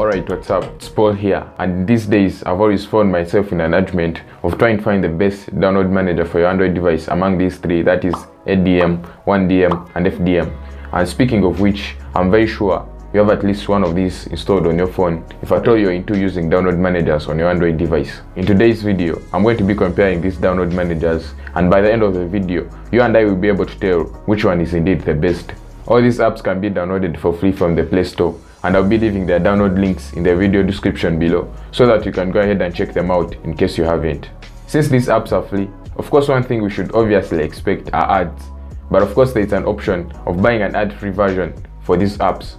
Alright, what's up? It's Paul here, and these days I've always found myself in an argument of trying to find the best download manager for your Android device among these three that is ADM, 1DM, and FDM. And speaking of which, I'm very sure you have at least one of these installed on your phone if at all you're into using download managers on your Android device. In today's video, I'm going to be comparing these download managers and by the end of the video, you and I will be able to tell which one is indeed the best. All these apps can be downloaded for free from the Play Store and I'll be leaving their download links in the video description below so that you can go ahead and check them out in case you haven't. Since these apps are free, of course one thing we should obviously expect are ads, but of course there is an option of buying an ad-free version for these apps.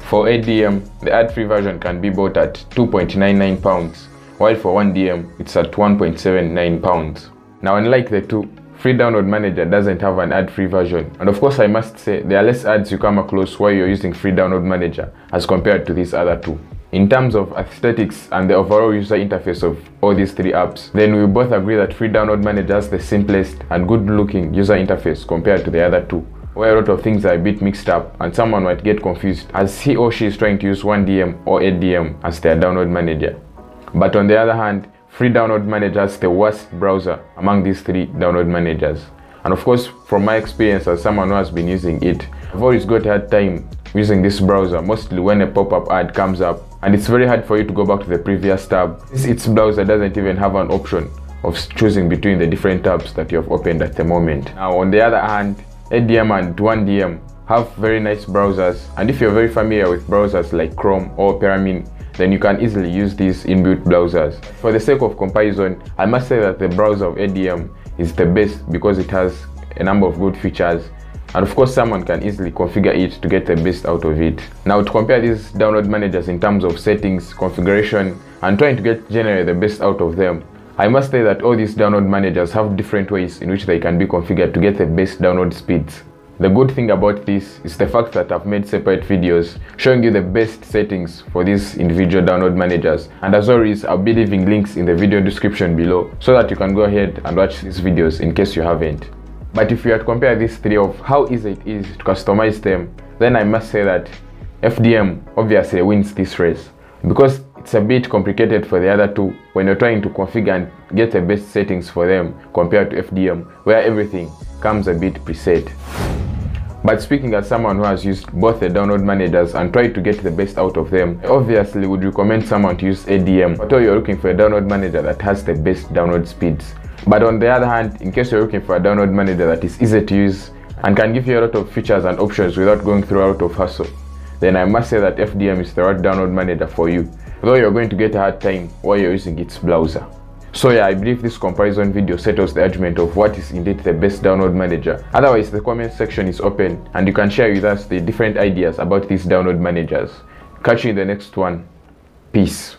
For ADM, the ad-free version can be bought at 2.99 pounds, while for 1DM it's at 1.79 pounds. Now unlike the two, Free Download Manager doesn't have an ad-free version. And of course I must say there are less ads you come across while you're using Free Download Manager as compared to these other two. In terms of aesthetics and the overall user interface of all these three apps, then we both agree that Free Download Manager has the simplest and good looking user interface compared to the other two where a lot of things are a bit mixed up and someone might get confused as he or she is trying to use 1DM or ADM as their download manager. But on the other hand, Free Download Manager is the worst browser among these three download managers. And of course, from my experience as someone who has been using it, I've always got a hard time using this browser, mostly when a pop-up ad comes up. And it's very hard for you to go back to the previous tab. Its browser doesn't even have an option of choosing between the different tabs that you have opened at the moment. Now, on the other hand, ADM and 1DM have very nice browsers and if you're very familiar with browsers like Chrome or Opera Mini then you can easily use these inbuilt browsers. For the sake of comparison, I must say that the browser of ADM is the best because it has a number of good features and of course someone can easily configure it to get the best out of it. Now to compare these download managers in terms of settings, configuration and trying to get generally the best out of them, I must say that all these download managers have different ways in which they can be configured to get the best download speeds. The good thing about this is the fact that I've made separate videos showing you the best settings for these individual download managers and as always I'll be leaving links in the video description below so that you can go ahead and watch these videos in case you haven't. But if you had to compare these three of how easy it is to customize them then I must say that FDM obviously wins this race because it's a bit complicated for the other two when you're trying to configure and get the best settings for them compared to FDM where everything comes a bit preset. But speaking as someone who has used both the download managers and tried to get the best out of them, I obviously would recommend someone to use ADM until oh, you're looking for a download manager that has the best download speeds. But on the other hand, in case you're looking for a download manager that is easy to use and can give you a lot of features and options without going through a lot of hassle, then I must say that FDM is the right download manager for you though you're going to get a hard time while you're using its browser. So yeah, I believe this comparison video settles the argument of what is indeed the best download manager. Otherwise, the comment section is open and you can share with us the different ideas about these download managers. Catch you in the next one. Peace.